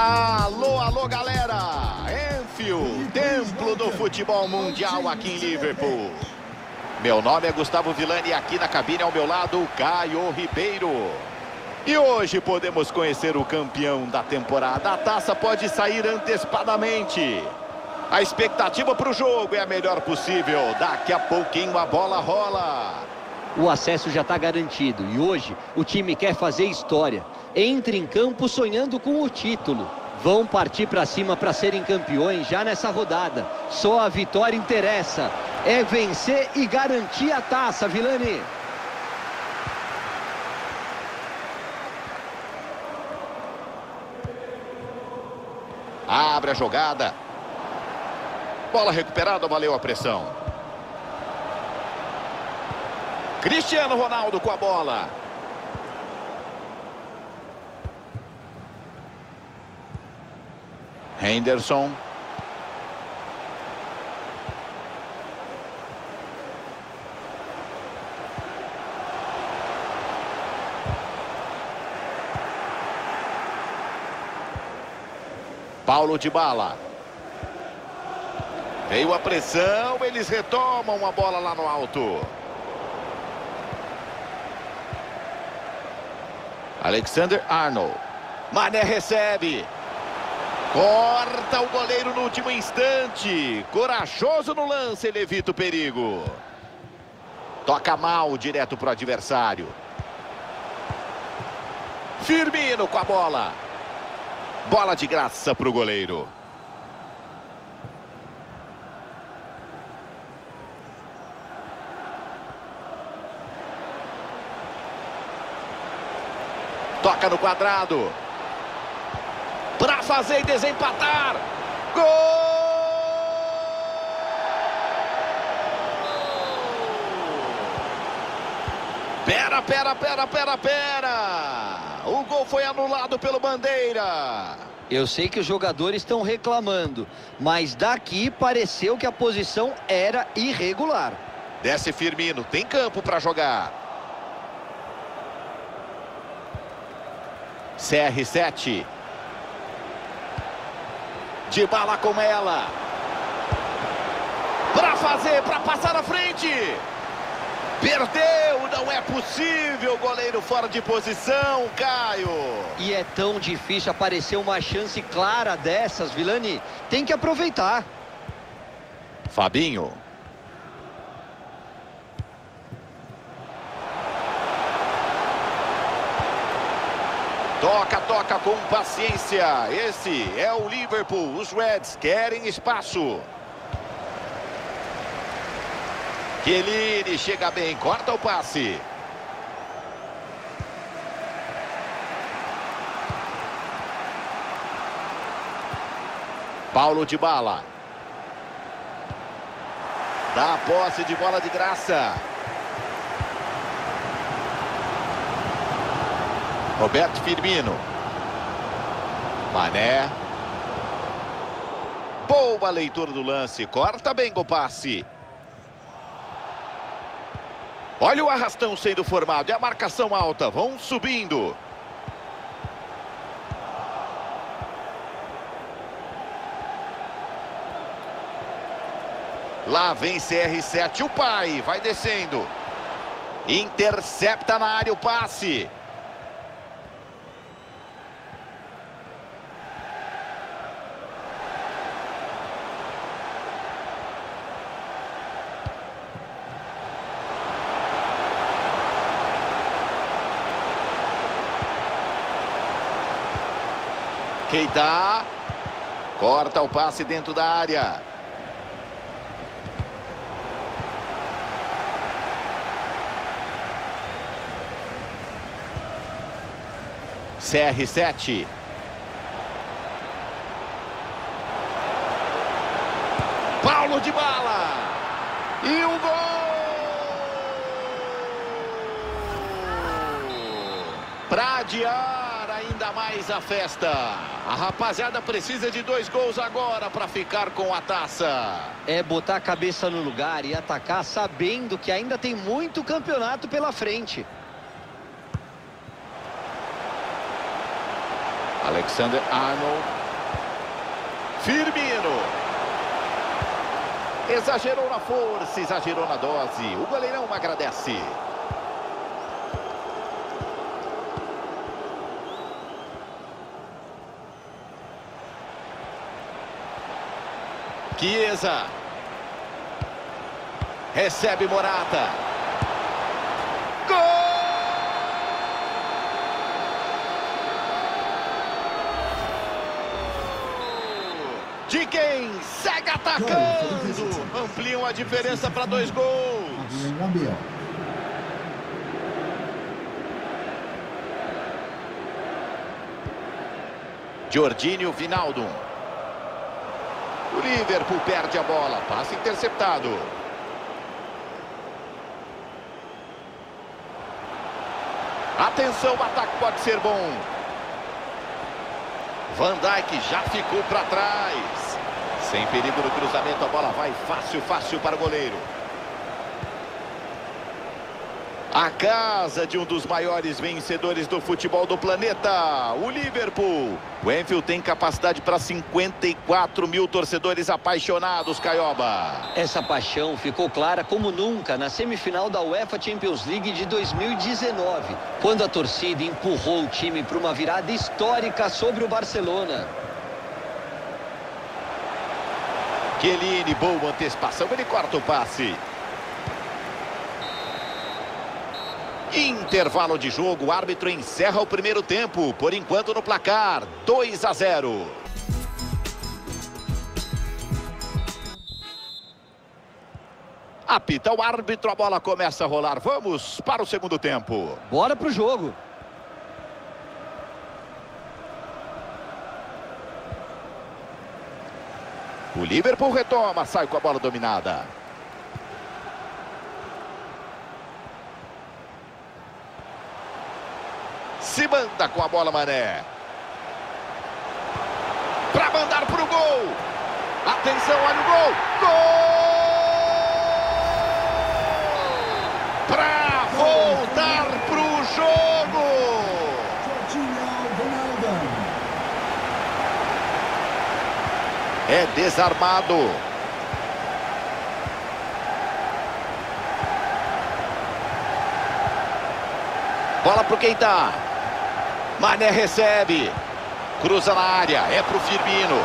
Alô, alô, galera! Enfield, templo do futebol mundial aqui em Liverpool. Meu nome é Gustavo Villani e aqui na cabine ao meu lado, Caio Ribeiro. E hoje podemos conhecer o campeão da temporada. A taça pode sair antecipadamente. A expectativa para o jogo é a melhor possível. Daqui a pouquinho a bola rola. O acesso já está garantido e hoje o time quer fazer história. Entre em campo sonhando com o título. Vão partir para cima para serem campeões já nessa rodada. Só a vitória interessa. É vencer e garantir a taça, Vilani. Abre a jogada. Bola recuperada, valeu a pressão. Cristiano Ronaldo com a bola. Henderson. Paulo de Bala. Veio a pressão, eles retomam a bola lá no alto. Alexander Arnold. Mané recebe. Corta o goleiro no último instante. Corajoso no lance, ele evita o perigo. Toca mal direto para o adversário. Firmino com a bola. Bola de graça para o goleiro. Toca no quadrado. Para fazer e desempatar. Gol! Pera, pera, pera, pera, pera. O gol foi anulado pelo Bandeira. Eu sei que os jogadores estão reclamando, mas daqui pareceu que a posição era irregular. Desce Firmino, tem campo para jogar. CR7. De bala com ela. Para fazer, para passar à frente. Perdeu, não é possível, goleiro fora de posição, Caio. E é tão difícil aparecer uma chance clara dessas, Vilani. Tem que aproveitar. Fabinho. Toca, toca com paciência. Esse é o Liverpool. Os Reds querem espaço. Chiellini chega bem, corta o passe. Paulo de bala. Dá a posse de bola de graça. Roberto Firmino. Mané. Boa leitura do lance. Corta bem o passe. Olha o arrastão sendo formado. É a marcação alta. Vão subindo. Lá vem CR7. O pai vai descendo. Intercepta na área o passe. Keita. Corta o passe dentro da área. CR7. Paulo de bala. E o gol! Para adiar ainda mais a festa. A rapaziada precisa de dois gols agora para ficar com a taça. É botar a cabeça no lugar e atacar sabendo que ainda tem muito campeonato pela frente. Alexander Arnold. Firmino. Exagerou na força, exagerou na dose. O goleirão agradece. Chiesa. Recebe Morata. Gol! De quem segue atacando. Ampliam a diferença para dois gols. Jorginho Vinaldo. Liverpool perde a bola. Passe interceptado. Atenção, o ataque pode ser bom. Van Dijk já ficou para trás. Sem perigo no cruzamento, a bola vai fácil, fácil para o goleiro. A casa de um dos maiores vencedores do futebol do planeta, o Liverpool. O Enfield tem capacidade para 54 mil torcedores apaixonados, Caioba. Essa paixão ficou clara como nunca na semifinal da UEFA Champions League de 2019, quando a torcida empurrou o time para uma virada histórica sobre o Barcelona. Chiellini, boa antecipação, ele corta o passe. Intervalo de jogo, o árbitro encerra o primeiro tempo, por enquanto no placar, 2 a 0. Apita o árbitro, a bola começa a rolar. Vamos para o segundo tempo. Bora pro jogo. O Liverpool retoma, sai com a bola dominada. Se manda com a bola, Mané. Para mandar para o gol. Atenção, olha o gol. Gol! Para voltar para o jogo. É desarmado. Bola para o Keita. Mané recebe. Cruza na área. É pro Firmino.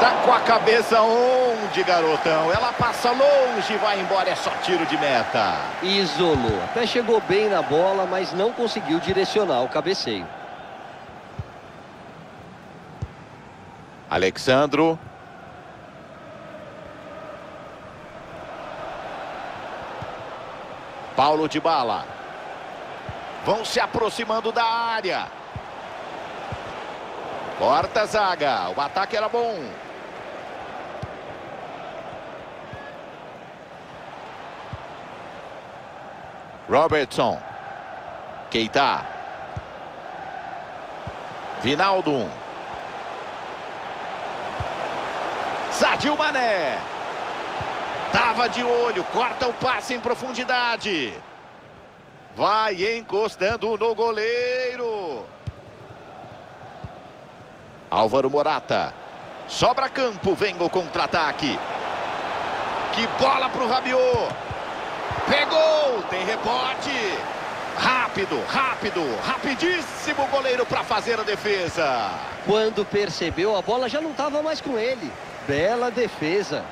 Tá com a cabeça onde, garotão? Ela passa longe e vai embora. É só tiro de meta. Isolou. Até chegou bem na bola, mas não conseguiu direcionar o cabeceio. Alexandro. Paulo de Bala. Vão se aproximando da área. Corta a zaga. O ataque era bom. Robertson. Keita. Vinaldo. Sadio Mané. Tava de olho. Corta o passe em profundidade. Vai encostando no goleiro. Álvaro Morata. Sobra campo, vem o contra-ataque. Que bola para o Rabiot. Pegou, tem rebote. Rápido, rápido, rapidíssimo o goleiro para fazer a defesa. Quando percebeu, a bola já não estava mais com ele. Bela defesa.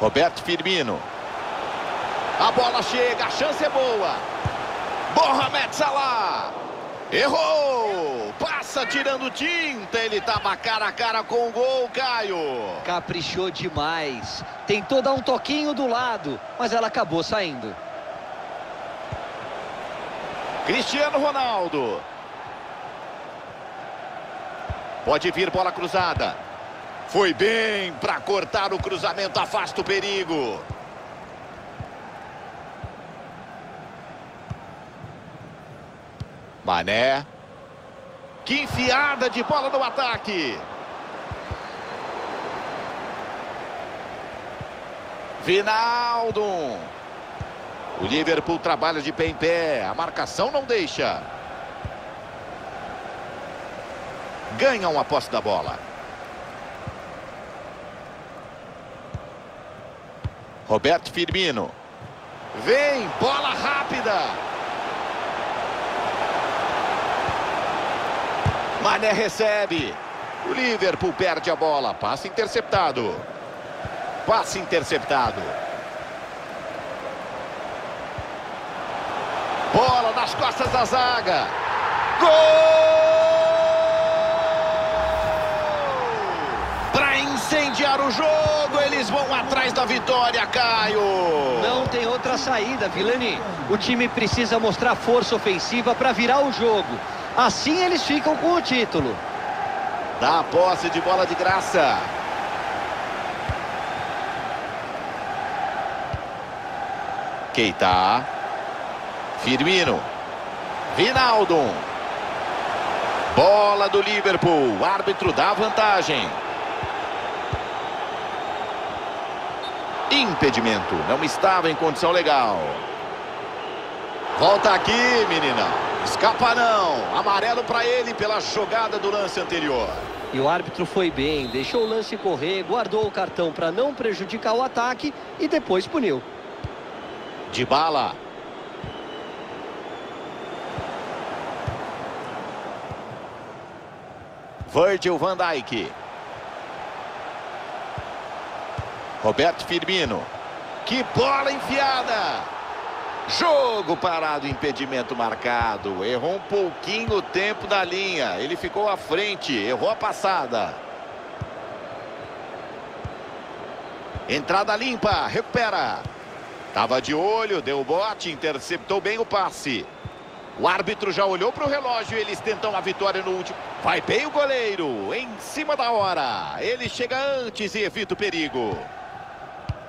Roberto Firmino. A bola chega, a chance é boa. Mohamed Salah. Errou! Passa tirando tinta. Ele estava cara a cara com o gol, Caio. Caprichou demais. Tentou dar um toquinho do lado, mas ela acabou saindo. Cristiano Ronaldo. Pode vir bola cruzada. Foi bem para cortar o cruzamento, afasta o perigo. Mané. Que enfiada de bola no ataque. Vinaldo. O Liverpool trabalha de pé em pé. A marcação não deixa. Ganham a posse da bola. Roberto Firmino. Vem, bola rápida. Mané recebe. O Liverpool perde a bola. Passe interceptado. Passe interceptado. Bola nas costas da zaga. Gol! Para incendiar o jogo, eles vão atrás vitória, Caio. Não tem outra saída, Vilani. O time precisa mostrar força ofensiva para virar o jogo. Assim eles ficam com o título. Dá a posse de bola de graça. Keita. Firmino. Vinaldo. Bola do Liverpool. O árbitro dá vantagem. Impedimento. Não estava em condição legal. Volta aqui, menina. Escapa não. Amarelo para ele pela jogada do lance anterior. E o árbitro foi bem, deixou o lance correr, guardou o cartão para não prejudicar o ataque e depois puniu. De bala. Virgil van Dijk. Roberto Firmino. Que bola enfiada! Jogo parado, impedimento marcado. Errou um pouquinho o tempo da linha. Ele ficou à frente, errou a passada. Entrada limpa, recupera. Tava de olho, deu o bote, interceptou bem o passe. O árbitro já olhou para o relógio eles tentam a vitória no último. Vai bem o goleiro, em cima da hora. Ele chega antes e evita o perigo.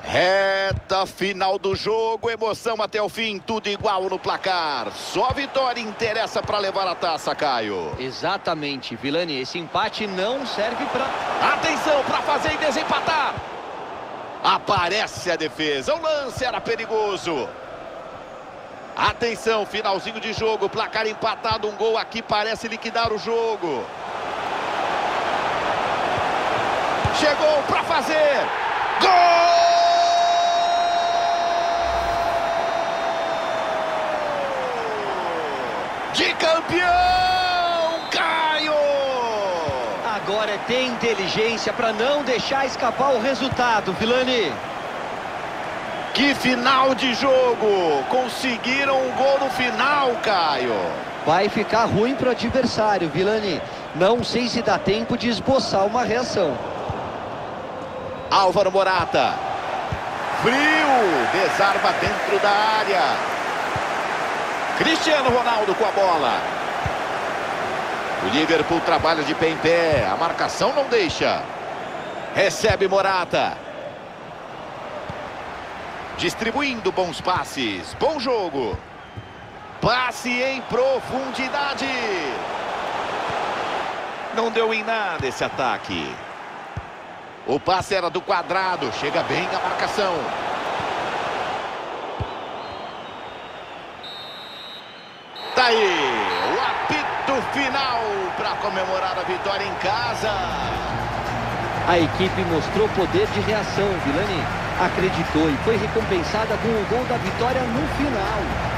Reta final do jogo, emoção até o fim, tudo igual no placar. Só a vitória interessa para levar a taça, Caio. Exatamente, Vilani, esse empate não serve para... Atenção para fazer e desempatar. Aparece a defesa, o lance era perigoso. Atenção, finalzinho de jogo, placar empatado, um gol aqui parece liquidar o jogo. Chegou para fazer. Gol! de campeão, Caio! Agora é ter inteligência para não deixar escapar o resultado, Vilani. Que final de jogo! Conseguiram um gol no final, Caio. Vai ficar ruim para o adversário, Vilani. Não sei se dá tempo de esboçar uma reação. Álvaro Morata. Frio, desarma dentro da área. Cristiano Ronaldo com a bola. O Liverpool trabalha de pé em pé. A marcação não deixa. Recebe Morata. Distribuindo bons passes. Bom jogo. Passe em profundidade. Não deu em nada esse ataque. O passe era do quadrado. Chega bem a marcação. Tá aí, o apito final para comemorar a vitória em casa. A equipe mostrou poder de reação, Vilani. Acreditou e foi recompensada com o gol da vitória no final.